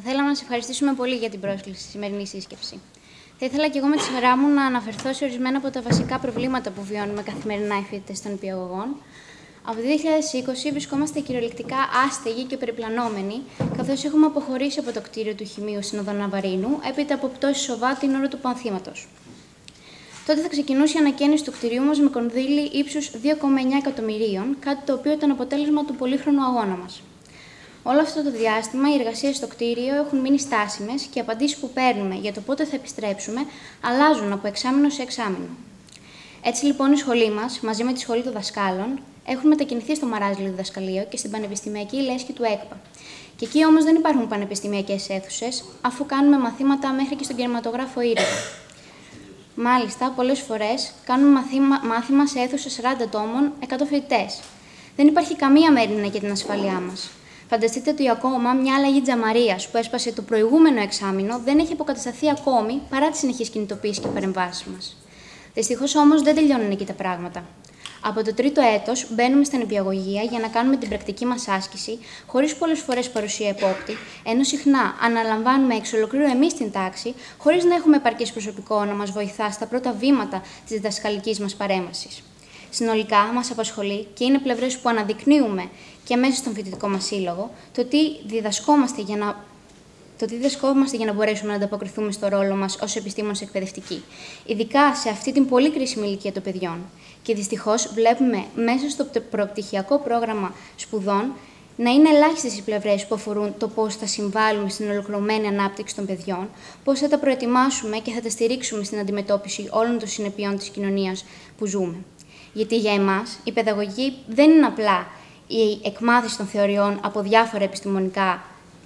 Θα θέλαμε να σα ευχαριστήσουμε πολύ για την πρόσκληση στη σημερινή σύσκεψη. Θα ήθελα και εγώ με τη σειρά μου να αναφερθώ σε ορισμένα από τα βασικά προβλήματα που βιώνουμε καθημερινά οι φοιτητές των υπηαγωγών. Από το 2020 βρισκόμαστε κυριολεκτικά άστεγοι και περιπλανόμενοι, καθώς έχουμε αποχωρήσει από το κτίριο του Χημείου στην Οδό Ναβαρίνου, έπειτα από πτώση σοβά την ώρα του πανθήματο. Τότε θα ξεκινούσε η ανακαίνιση του κτηρίου μας με κονδύλι ύψους 2,9 εκατομμυρίων, κάτι το οποίο ήταν αποτέλεσμα του πολύχρονου αγώνα μας. Όλο αυτό το διάστημα, οι εργασίες στο κτίριο έχουν μείνει στάσιμες και οι απαντήσεις που παίρνουμε για το πότε θα επιστρέψουμε αλλάζουν από εξάμεινο σε εξάμεινο. Έτσι λοιπόν, η σχολή μας, μαζί με τη σχολή των δασκάλων, έχουν μετακινηθεί στο Μαράζιλο Διδασκαλείο και στην Πανεπιστημιακή Λέσχη του ΕΚΠΑ. Και εκεί όμως δεν υπάρχουν πανεπιστημιακές αίθουσες, αφού κάνουμε μαθήματα μέχρι και στον κινηματογράφο Ήρεβα. Μάλιστα, πολλές φορές κάνουμε μαθήμα, μάθημα σε αίθουσες 40 τόμων, 100 φοιτητές. Δεν υπάρχει καμία μέρημνα για την ασφαλειά μας. Φανταστείτε ότι ακόμα μια αλλαγή τζαμαρία που έσπασε το προηγούμενο εξάμεινο δεν έχει αποκατασταθεί ακόμη παρά τη συνεχή κινητοποίηση και παρεμβάσεις μας. Δυστυχώς όμως δεν τελειώνουν εκεί τα πράγματα. Από το τρίτο έτος μπαίνουμε στην επιαγωγία για να κάνουμε την πρακτική μας άσκηση, χωρίς πολλές φορές παρουσία επόπτη, ενώ συχνά αναλαμβάνουμε εξ ολοκλήρου εμείς την τάξη, χωρίς να έχουμε επαρκές προσωπικό να μας βοηθά στα πρώτα βήματα της διδασκαλικής μας παρέμβασης. Συνολικά, μας απασχολεί και είναι πλευρές που αναδεικνύουμε και μέσα στον φοιτητικό μας σύλλογο το τι διδασκόμαστε για να το τι διδασκόμαστε για να μπορέσουμε να ανταποκριθούμε στο ρόλο μας ως επιστήμονες εκπαιδευτικοί, ειδικά σε αυτή την πολύ κρίσιμη ηλικία των παιδιών. Και δυστυχώς βλέπουμε μέσα στο προπτυχιακό πρόγραμμα σπουδών να είναι ελάχιστες οι πλευρές που αφορούν το πώς θα συμβάλλουμε στην ολοκληρωμένη ανάπτυξη των παιδιών, πώς θα τα προετοιμάσουμε και θα τα στηρίξουμε στην αντιμετώπιση όλων των συνεπειών της κοινωνίας που ζούμε. Γιατί για εμάς η παιδαγωγή δεν είναι απλά η εκμάθηση των θεωριών από διάφορα επιστημονικά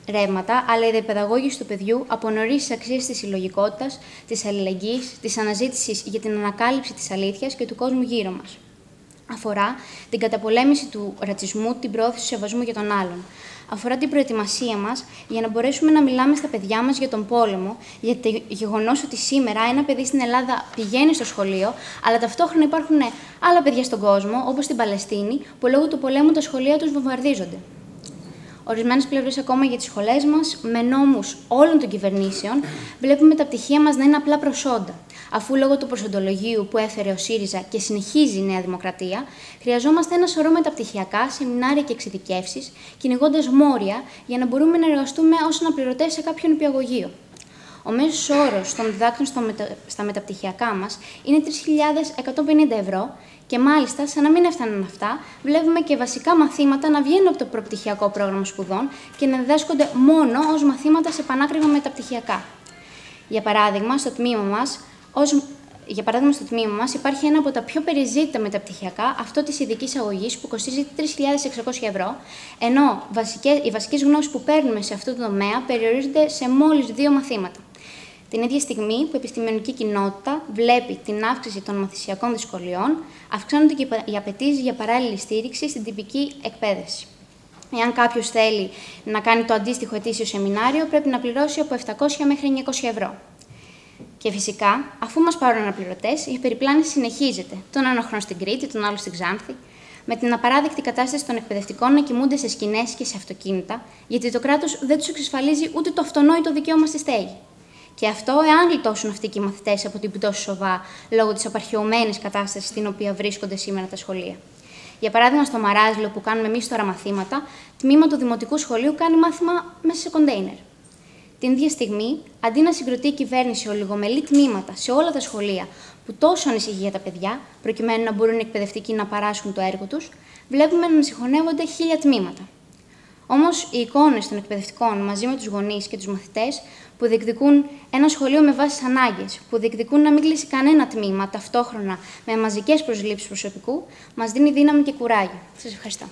ρεύματα, αλλά η διαπαιδαγώγηση του παιδιού από νωρίς τις αξίες της συλλογικότητας, της αλληλεγγύης, της αναζήτησης για την ανακάλυψη της αλήθειας και του κόσμου γύρω μας. Αφορά την καταπολέμηση του ρατσισμού, την προώθηση του σεβασμού για τον άλλον. Αφορά την προετοιμασία μας για να μπορέσουμε να μιλάμε στα παιδιά μας για τον πόλεμο, για το γεγονός ότι σήμερα ένα παιδί στην Ελλάδα πηγαίνει στο σχολείο, αλλά ταυτόχρονα υπάρχουν άλλα παιδιά στον κόσμο, όπως στην Παλαιστίνη, που λόγω του πολέμου τα σχολεία τους βομβαρδίζονται. Ορισμένες πλευρές ακόμα για τις σχολές μας, με νόμους όλων των κυβερνήσεων, βλέπουμε τα πτυχία μας να είναι απλά προσόντα. Αφού λόγω του προσοντολογίου που έφερε ο ΣΥΡΙΖΑ και συνεχίζει η Νέα Δημοκρατία, χρειαζόμαστε ένα σωρό μεταπτυχιακά, σεμινάρια και εξειδικεύσεις, κυνηγώντας μόρια για να μπορούμε να εργαστούμε ως αναπληρωτές σε κάποιον υπηαγωγείο. Ο μέσος όρος των διδάκτων στα μεταπτυχιακά μας είναι 3.150 ευρώ και μάλιστα, σαν να μην έφταναν αυτά, βλέπουμε και βασικά μαθήματα να βγαίνουν από το προπτυχιακό πρόγραμμα σπουδών και να διδάσκονται μόνο ως μαθήματα σε πανάκριβα μεταπτυχιακά. Για παράδειγμα, στο τμήμα μας, ως για παράδειγμα, στο τμήμα μας υπάρχει ένα από τα πιο περιζήτητα μεταπτυχιακά, αυτό της ειδικής αγωγής, που κοστίζει 3.600 ευρώ, ενώ οι βασικές γνώσεις που παίρνουμε σε αυτό το τομέα περιορίζονται σε μόλις δύο μαθήματα. Την ίδια στιγμή που η επιστημονική κοινότητα βλέπει την αύξηση των μαθησιακών δυσκολιών, αυξάνονται και οι απαιτήσεις για παράλληλη στήριξη στην τυπική εκπαίδευση. Εάν κάποιος θέλει να κάνει το αντίστοιχο ετήσιο σεμινάριο, πρέπει να πληρώσει από 700 μέχρι 900 ευρώ. Και φυσικά, αφού μας πάρουν αναπληρωτές, η περιπλάνηση συνεχίζεται. Τον ένα χρόνο στην Κρήτη, τον άλλο στην Ξάνθη, με την απαράδεκτη κατάσταση των εκπαιδευτικών να κοιμούνται σε σκηνές και σε αυτοκίνητα, γιατί το κράτος δεν τους εξασφαλίζει ούτε το αυτονόητο δικαίωμα στη στέγη. Και αυτό εάν γλιτώσουν αυτοί και οι μαθητές από την πτώση σοβά λόγω της απαρχαιωμένης κατάστασης στην οποία βρίσκονται σήμερα τα σχολεία. Για παράδειγμα, στο Μαράζιλο που κάνουμε εμείς τώρα μαθήματα, τμήμα του Δημοτικού Σχολείου κάνει μάθημα μέσα σε κοντέινερ. Την ίδια στιγμή, αντί να συγκροτεί η κυβέρνηση ολιγομελή τμήματα σε όλα τα σχολεία που τόσο ανησυχεί για τα παιδιά, προκειμένου να μπορούν οι εκπαιδευτικοί να παράσχουν το έργο τους, βλέπουμε να συγχωνεύονται χίλια τμήματα. Όμως, οι εικόνες των εκπαιδευτικών μαζί με τους γονείς και τους μαθητές που διεκδικούν ένα σχολείο με βάσει ανάγκες, που διεκδικούν να μην κλείσει κανένα τμήμα ταυτόχρονα με μαζικές προσλήψεις προσωπικού, μας δίνει δύναμη και κουράγιο. Σας ευχαριστώ.